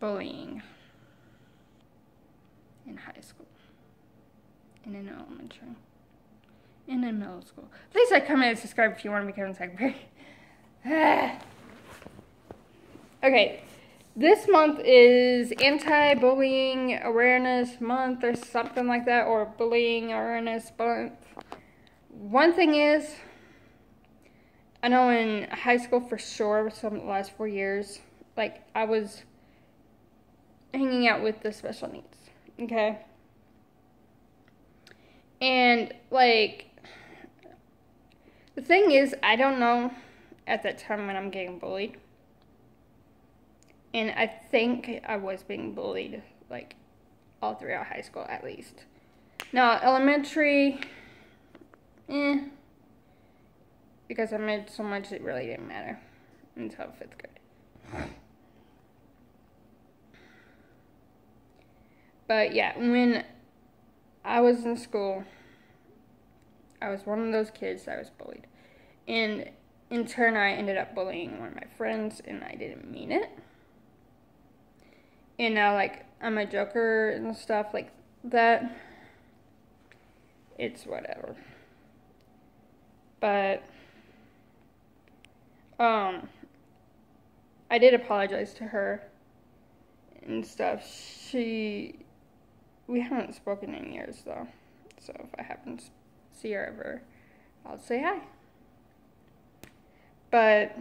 bullying in high school and in elementary and in middle school. Please like, comment, and subscribe if you want to become a secretary. okay, this month is anti-bullying awareness month or something like that, or bullying awareness month. One thing is, I know in high school for sure, some of the last four years, like I was hanging out with the special needs. Okay. And like the thing is, I don't know at that time when I'm getting bullied. And I think I was being bullied like all throughout high school at least. Now, elementary, eh, because I made so much it really didn't matter until fifth grade. But yeah, when I was in school, I was one of those kids that was bullied. And in turn, I ended up bullying one of my friends, and I didn't mean it. And now, like, I'm a joker and stuff like that. It's whatever. But, um, I did apologize to her and stuff. She, we haven't spoken in years though. So if I happen to see her ever, I'll say hi. But,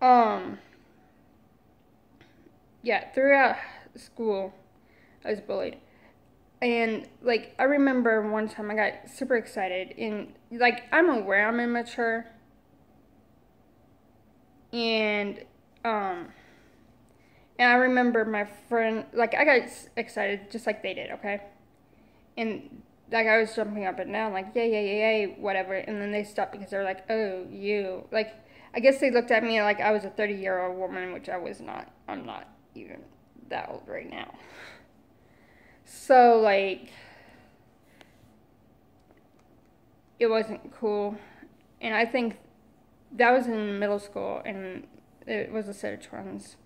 um, yeah, throughout school, I was bullied. And, like, I remember one time I got super excited. And, like, I'm aware I'm immature. And, um, and I remember my friend, like, I got excited just like they did, okay? And like I was jumping up and down, like yay, yay, yay, yay, whatever. And then they stopped because they're like, oh, you. Like, I guess they looked at me like I was a 30 year old woman, which I was not. I'm not even that old right now. So, like, it wasn't cool. And I think that was in middle school, and it was a set of twins.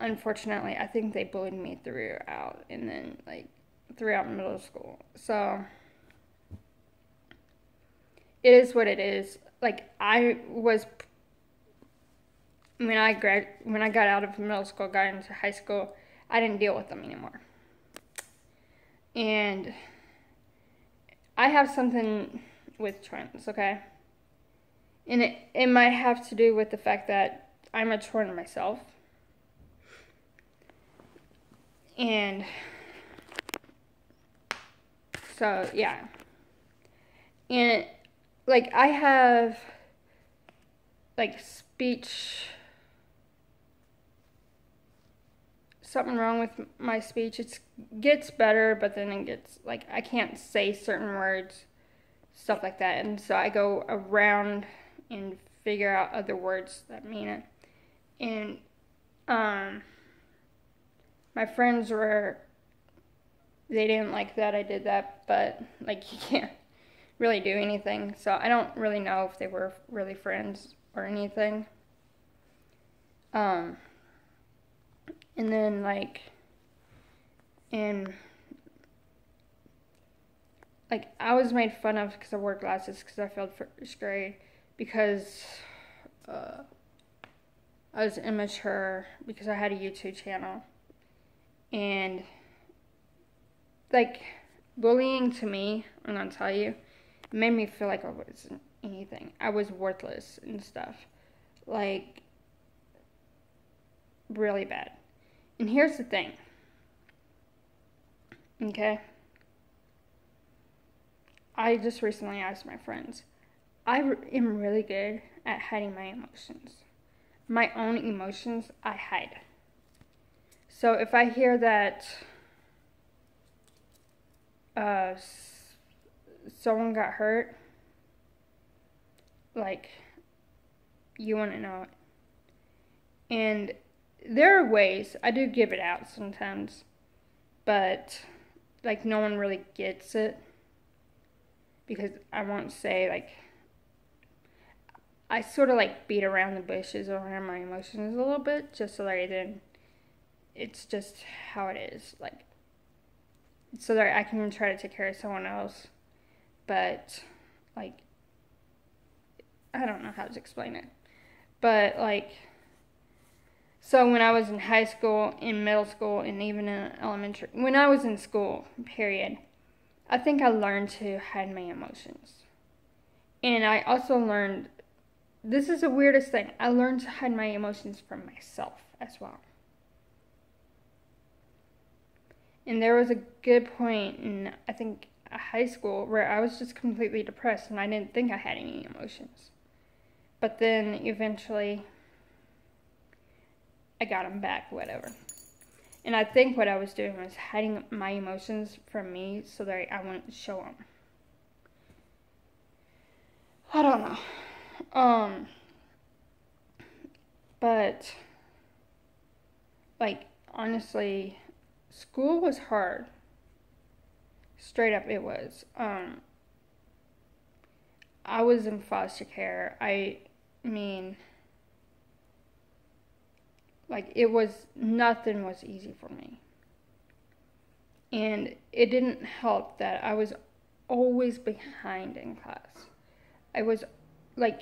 Unfortunately, I think they bullied me throughout, and then, like, throughout middle school. So it is what it is. Like I was when I grad when I got out of middle school, got into high school, I didn't deal with them anymore. And I have something with twins, okay? And it, it might have to do with the fact that I'm a twin myself. And so, yeah. And, like, I have, like, speech. Something wrong with my speech. It gets better, but then it gets, like, I can't say certain words, stuff like that. And so I go around and figure out other words that mean it. And, um, my friends were they didn't like that I did that, but like you can't really do anything. So I don't really know if they were really friends or anything. Um, and then like in like I was made fun of because I wore glasses because I failed first grade because uh, I was immature because I had a YouTube channel and like bullying to me, I'm gonna tell you, made me feel like I wasn't anything. I was worthless and stuff. Like really bad. And here's the thing. Okay? I just recently asked my friends. I am really good at hiding my emotions. My own emotions, I hide. So if I hear that uh, someone got hurt, like, you want to know it. And there are ways, I do give it out sometimes, but, like, no one really gets it. Because I won't say, like, I sort of like beat around the bushes around my emotions a little bit, just so that I didn't. It's just how it is, like, so that I can try to take care of someone else, but like, I don't know how to explain it, but like. So when I was in high school, in middle school, and even in elementary, when I was in school, period, I think I learned to hide my emotions. And I also learned this is the weirdest thing. I learned to hide my emotions from myself as well. And there was a good point in, I think, high school where I was just completely depressed and I didn't think I had any emotions. But then eventually I got them back, whatever. And I think what I was doing was hiding my emotions from me so that I wouldn't show them. I don't know. Um, but, like, honestly, school was hard. Straight up, it was. Um, I was in foster care. I mean, like it was nothing was easy for me. And it didn't help that I was always behind in class. I was like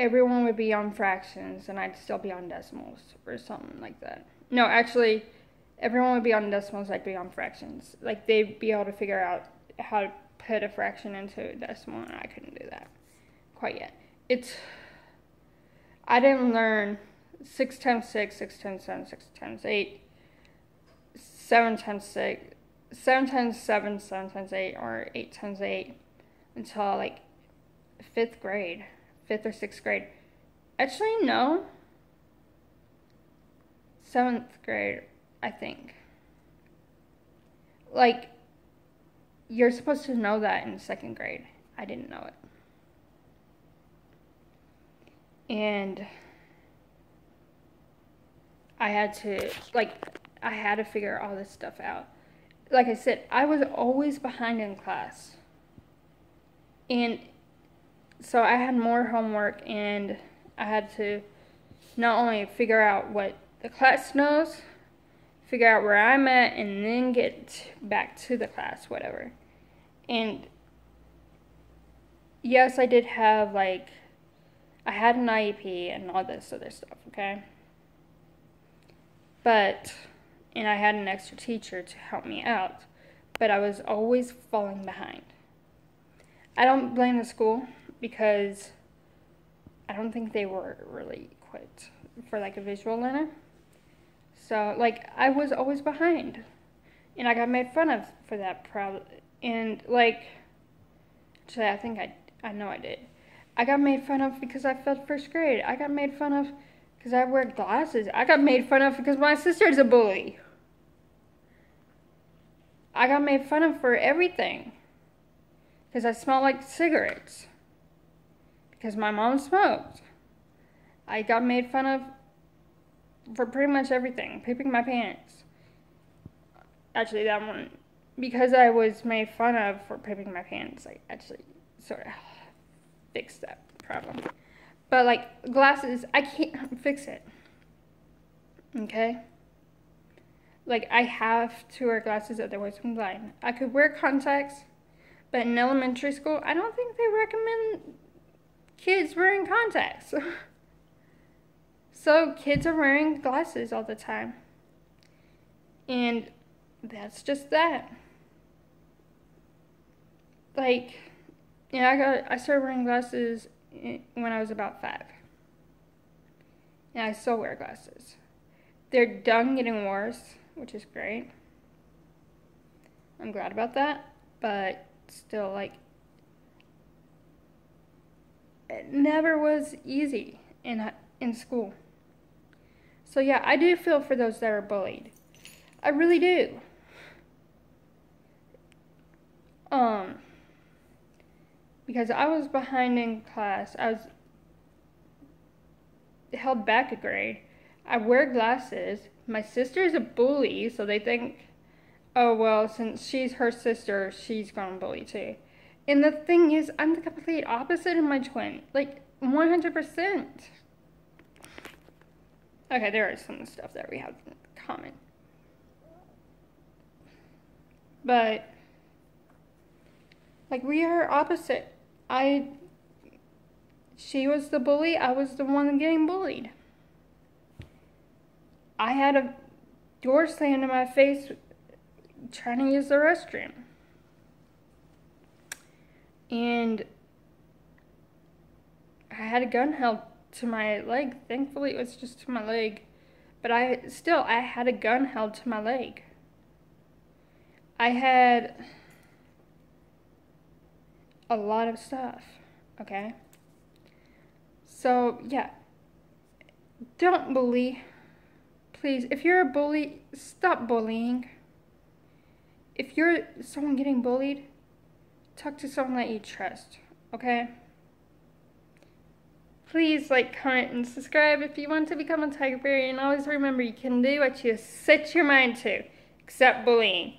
everyone would be on fractions and I'd still be on decimals or something like that. No, actually everyone would be on decimals, I'd be on fractions. Like they'd be able to figure out how to put a fraction into a decimal and I couldn't do that quite yet. It's I didn't learn 6 times 6, 6 times 7, 6 times 8, 7 times 6, 7 times 7, 7 times 8, or 8 times 8 until like 5th grade, 5th or 6th grade. Actually, no. 7th grade, I think. Like, you're supposed to know that in second grade. I didn't know it. and I had to like I had to figure all this stuff out. Like I said, I was always behind in class. And so I had more homework and I had to not only figure out what the class knows, figure out where I'm at and then get back to the class, whatever. And yes, I did have like I had an IEP and all this other stuff, okay? But, and I had an extra teacher to help me out, but I was always falling behind. I don't blame the school because I don't think they were really equipped for like a visual learner. So, like, I was always behind. And I got made fun of for that probably. and like actually I think I I know I did. I got made fun of because I failed first grade. I got made fun of because I wear glasses. I got made fun of because my sister's a bully. I got made fun of for everything because I smell like cigarettes. Because my mom smoked. I got made fun of for pretty much everything, pooping my pants. Actually, that one, because I was made fun of for pooping my pants, I actually sort of fixed that problem. But like glasses, I can't fix it. Okay? Like I have to wear glasses otherwise I'm blind. I could wear contacts, but in elementary school, I don't think they recommend kids wearing contacts. so kids are wearing glasses all the time. And that's just that. Like yeah, I got I started wearing glasses when I was about five. And I still wear glasses. They're done getting worse, which is great. I'm glad about that, but still, like, it never was easy in in school. So yeah, I do feel for those that are bullied. I really do. Um because I was behind in class. I was held back a grade. I wear glasses. My sister is a bully, so they think, oh, well, since she's her sister, she's going to bully too. And the thing is, I'm the complete opposite of my twin. Like, 100%. Okay, there is some stuff that we have in common. But, like, we are opposite. I, she was the bully, I was the one getting bullied. I had a door slammed in my face trying to use the restroom. And I had a gun held to my leg. Thankfully, it was just to my leg. But I still, I had a gun held to my leg. I had a lot of stuff, okay? So, yeah. Don't bully. Please, if you're a bully, stop bullying. If you're someone getting bullied, talk to someone that you trust, okay? Please like, comment, and subscribe if you want to become a Tiger Fairy. And always remember, you can do what you set your mind to, except bullying.